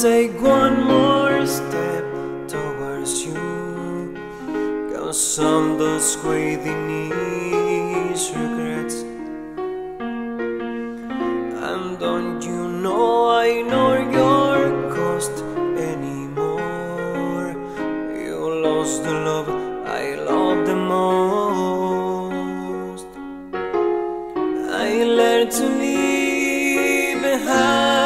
take one more step towards you. Cause those crazy knees regrets. And don't you know I know your cost anymore? You lost the love I love the most. I learned to leave half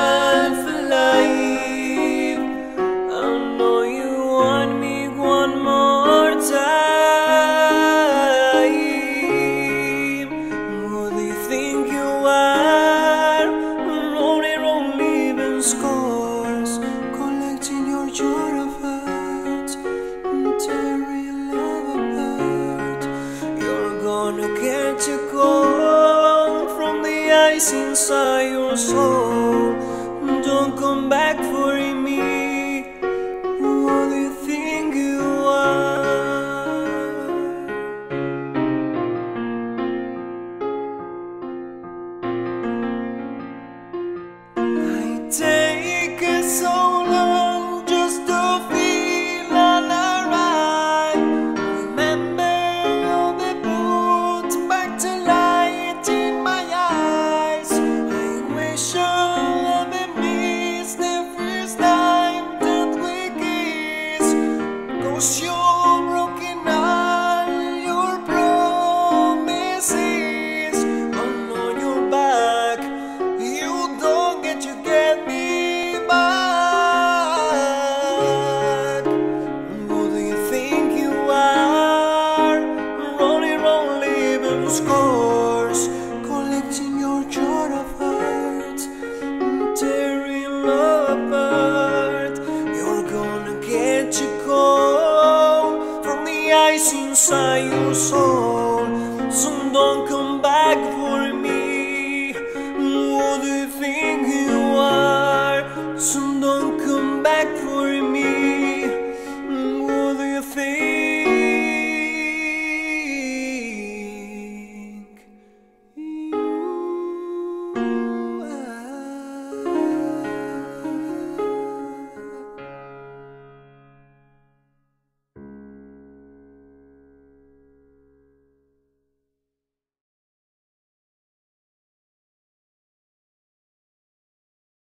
to go from the ice inside your soul. Don't come back scores, collecting your jar of hearts, tearing love apart. You're gonna get your go from the ice inside your soul. Soon don't come back